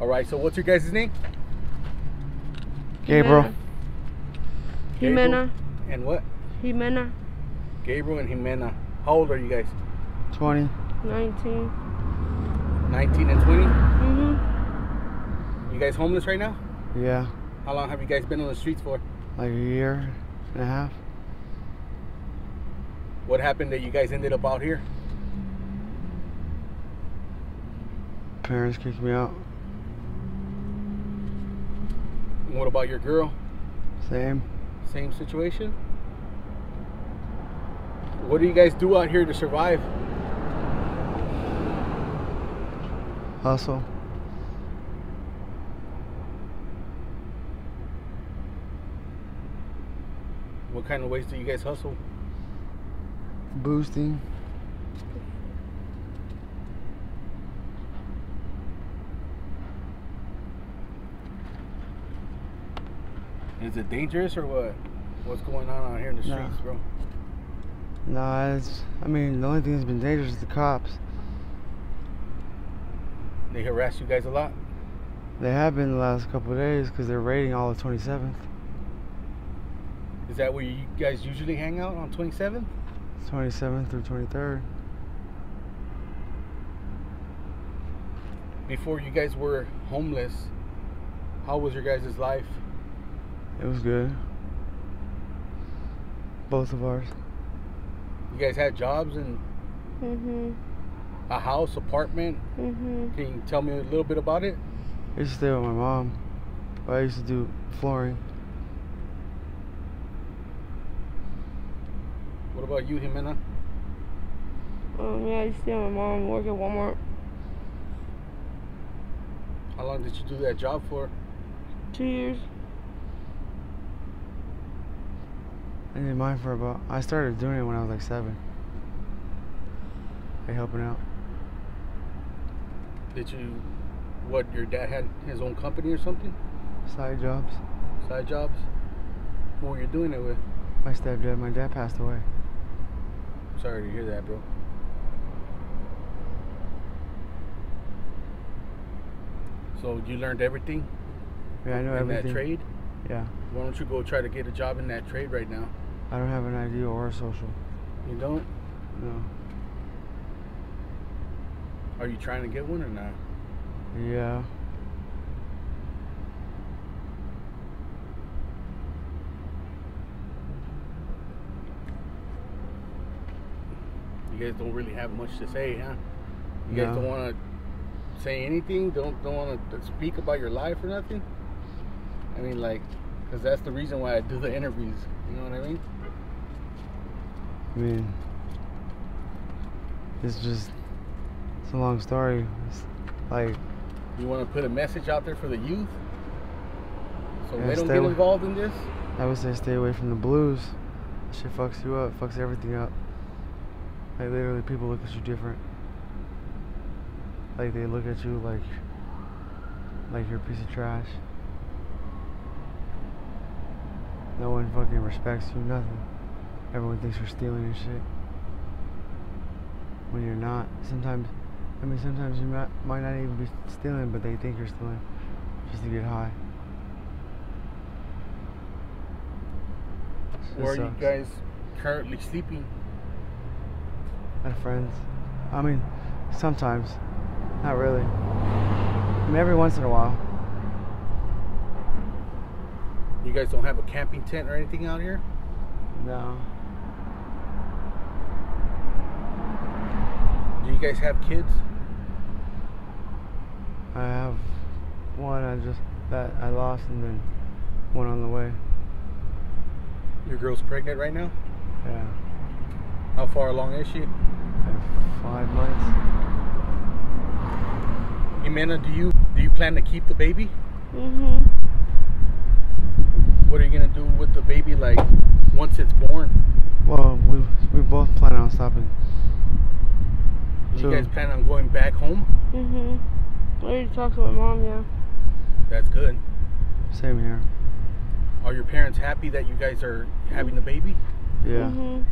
All right. So what's your guys' name? Gabriel. Jimena. And what? Jimena. Gabriel and Jimena. How old are you guys? 20. 19. 19 and 20. Mm-hmm. You guys homeless right now? Yeah. How long have you guys been on the streets for? Like a year and a half. What happened that you guys ended up out here? Parents kicked me out. And what about your girl? Same. Same situation? What do you guys do out here to survive? Hustle. What kind of ways do you guys hustle? Boosting. Is it dangerous or what? What's going on out here in the No. streets, bro? Nah, it's. I mean, the only thing that's been dangerous is the cops. They harass you guys a lot? They have been the last couple of days because they're raiding all the 27th. Is that where you guys usually hang out on 27th? 27th through 23rd. Before you guys were homeless, how was your guys' life? It was good. Both of ours. You guys had jobs and Mm-hmm. a house, apartment. Mm-hmm. Can you tell me a little bit about it? I used to stay with my mom. I used to do flooring. What about you, Jimena? Um, yeah, I used to stay with my mom and work at Walmart. How long did you do that job for? Two years. I did mine for about. I started doing it when I was like seven. Like helping out. Did you, what, your dad had his own company or something? Side jobs. Side jobs? Who were you doing it with? My stepdad, my dad passed away. Sorry to hear that, bro. So you learned everything Yeah, I know in everything. that trade? Yeah. Why don't you go try to get a job in that trade right now? I don't have an ID or a social. You don't? No. Are you trying to get one or not? Yeah. You guys don't really have much to say, huh? You guys No. don't want to say anything? Don't don't want to speak about your life or nothing? I mean, like, because that's the reason why I do the interviews. You know what I mean? I mean, it's just. It's a long story. It's like, You want to put a message out there for the youth, so Yeah, they don't get involved in this. I would say stay away from the blues. That shit fucks you up, fucks everything up. Like, literally, people look at you different. Like, they look at you like. Like you're a piece of trash. No one fucking respects you, nothing. Everyone thinks you're stealing and shit. When you're not. Sometimes, I mean, sometimes you might, might not even be stealing, but they think you're stealing just to get high. Where are you guys currently sleeping? At friends. I mean, sometimes. Not really. I mean, every once in a while. You guys don't have a camping tent or anything out here? No. Do you guys have kids? I have one I just that I lost and then one on the way. Your girl's pregnant right now. Yeah. How far along is she? Five months. Jimena, do you do you plan to keep the baby? Mm-hmm. What are you gonna do with the baby like once it's born? Well, we we both plan on stopping. You So- guys plan on going back home? Mm-hmm. I already talked to my mom, yeah. That's good. Same here. Are your parents happy that you guys are having the baby? Yeah. Mm-hmm.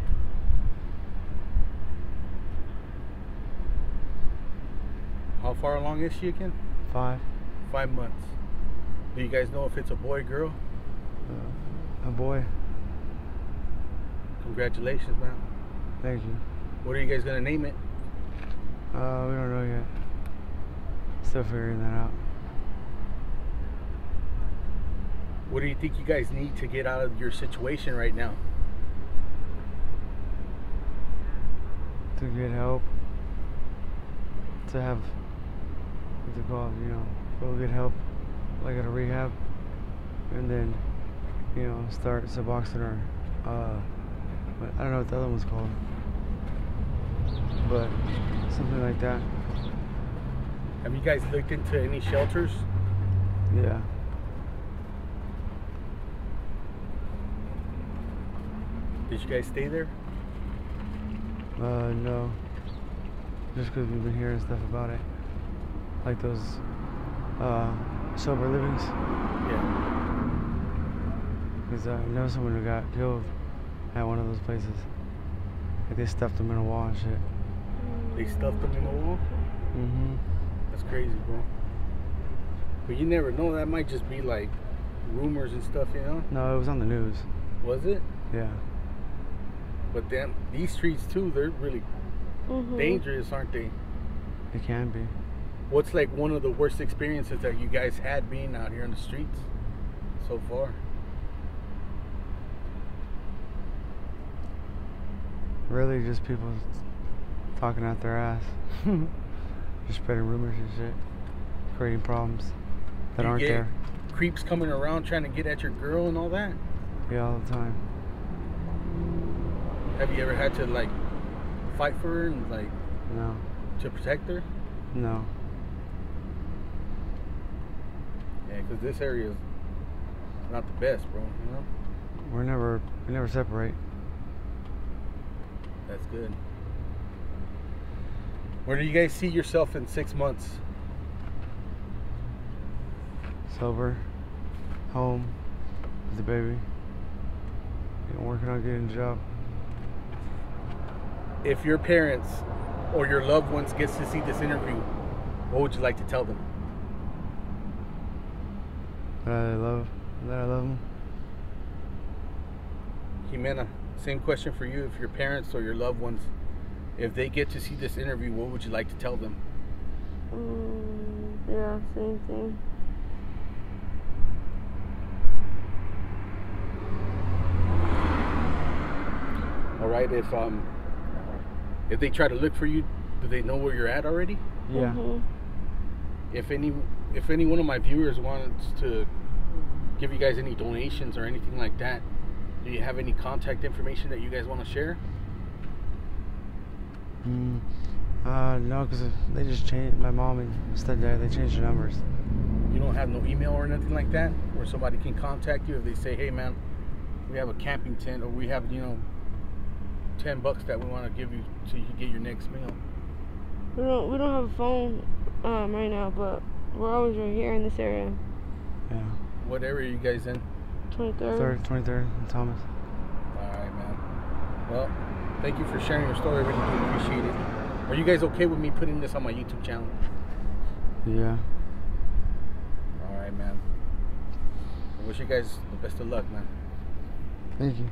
How far along is she again? Five. Five months. Do you guys know if it's a boy, girl? Uh, a boy. Congratulations, man. Thank you. What are you guys gonna name it? Uh, we don't know yet. Still figuring that out. What do you think you guys need to get out of your situation right now? To get help. To have. What's it called? You know, go get help, like at a rehab, and then, you know, start Suboxone or, uh, I don't know what the other one's called, but something like that. Have you guys looked into any shelters? Yeah. Did you guys stay there? Uh, no. Just because we've been hearing stuff about it. Like those, uh, sober livings. Yeah. Because I know someone who got killed at one of those places. Like they stuffed them in a wall and shit. They stuffed them in the wall? Mm-hmm. That's crazy, bro. But you never know. That might just be like rumors and stuff, you know? No, it was on the news. Was it? Yeah. But then these streets too, they're really Mhm. dangerous, aren't they? They can be. What's like one of the worst experiences that you guys had being out here in the streets so far? Really, just people talking out their ass. just spreading rumors and shit. Creating problems that You aren't there. Creeps coming around trying to get at your girl and all that. Yeah, all the time. Have you ever had to like fight for her and like No. to protect her? No. Yeah, because this area is not the best, bro. You know, We're never, we never separate. that's good. Where do you guys see yourself in six months? Sober. Home. With the baby. And working on getting a job. If your parents or your loved ones gets to see this interview, what would you like to tell them? That I love, that I love them. Jimena, same question for you. If your parents or your loved ones, if they get to see this interview, what would you like to tell them? Mm, yeah, same thing. All right, if um, if they try to look for you, do they know where you're at already? Yeah. Mhm. If any, if any one of my viewers wants to give you guys any donations or anything like that, do you have any contact information that you guys want to share? Mm, uh, no, because they just changed, my mom and stepdad, they changed the numbers. You don't have no email or anything like that, where somebody can contact you if they say, "Hey, man, we have a camping tent, or we have, you know, ten bucks that we want to give you so you can get your next meal." We don't we don't have a phone um, right now, but we're always right here in this area. Yeah. What area are you guys in? Twenty third. Third, 23rd, and Thomas. All right, man. Well, thank you for sharing your story. I really do appreciate it. Are you guys okay with me putting this on my YouTube channel? Yeah. All right, man. I wish you guys the best of luck, man. Thank you.